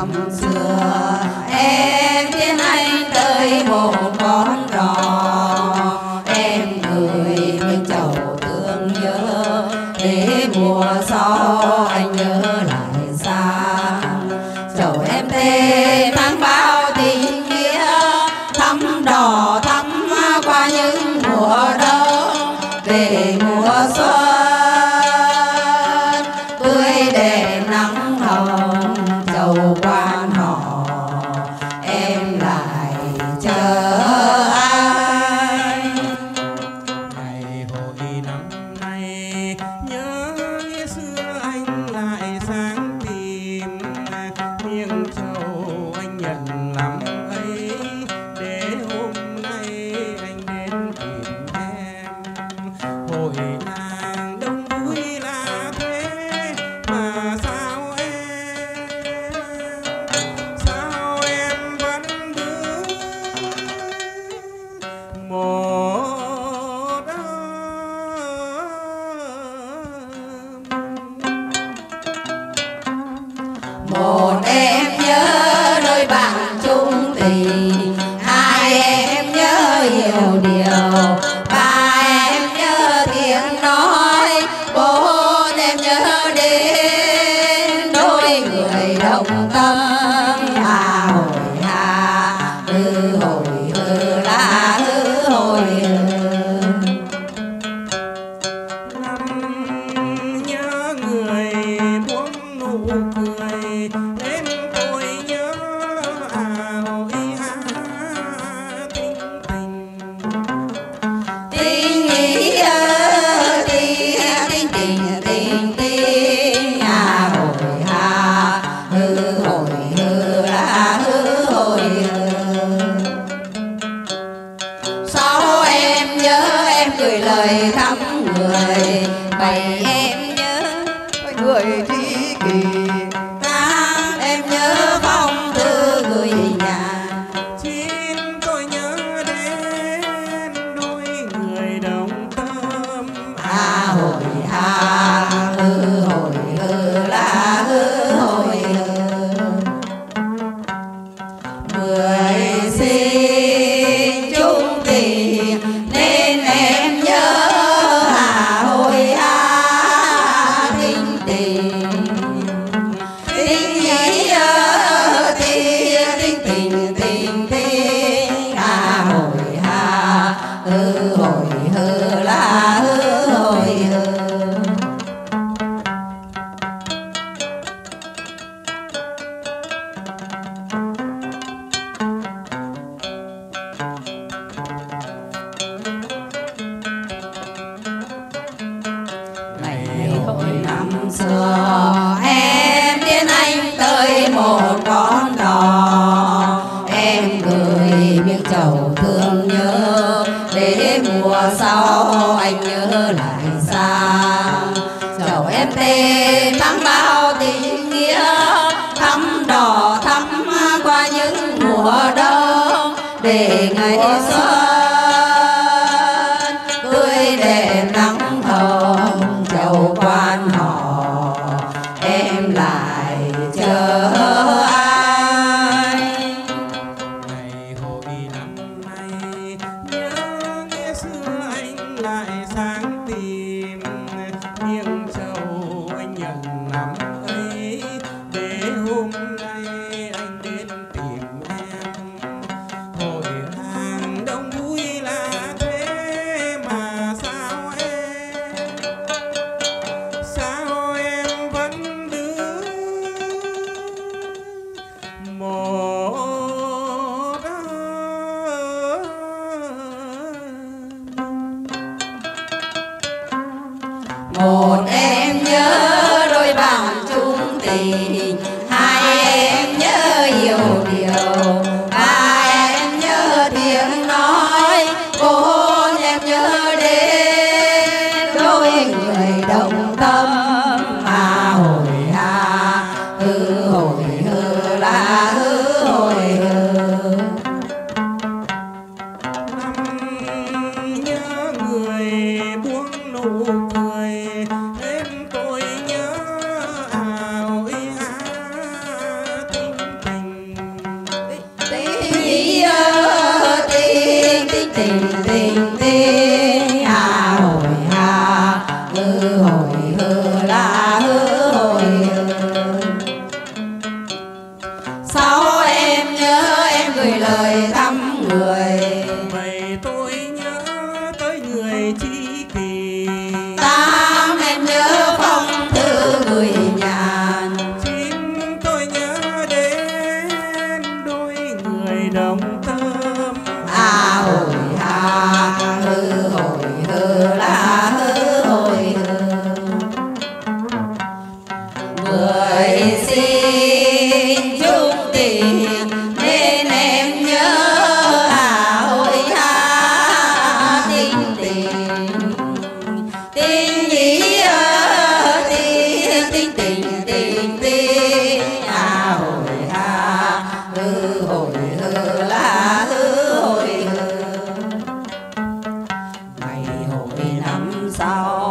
I'm done. hồi nàng đông vui là thế mà sao em? Sao em vẫn cứ một âm một em nhớ đôi bạn chung tình hai em nhớ nhiều điều. Bye. hồi năm xưa em đến anh tới một con đò. Em gửi miếng trầu thương nhớ, để mùa sau anh nhớ lại xa trầu em tê mang bao tình nghĩa, thắm đỏ thắm qua những mùa đông. Để ngày sau la một em nhớ đôi bạn chung tình. Hai em nhớ nhiều điều. tình dĩ tình tình tình tình tình a hồi ha hư, hồi hư, la hư, hồi hư. Ngày hồi năm sau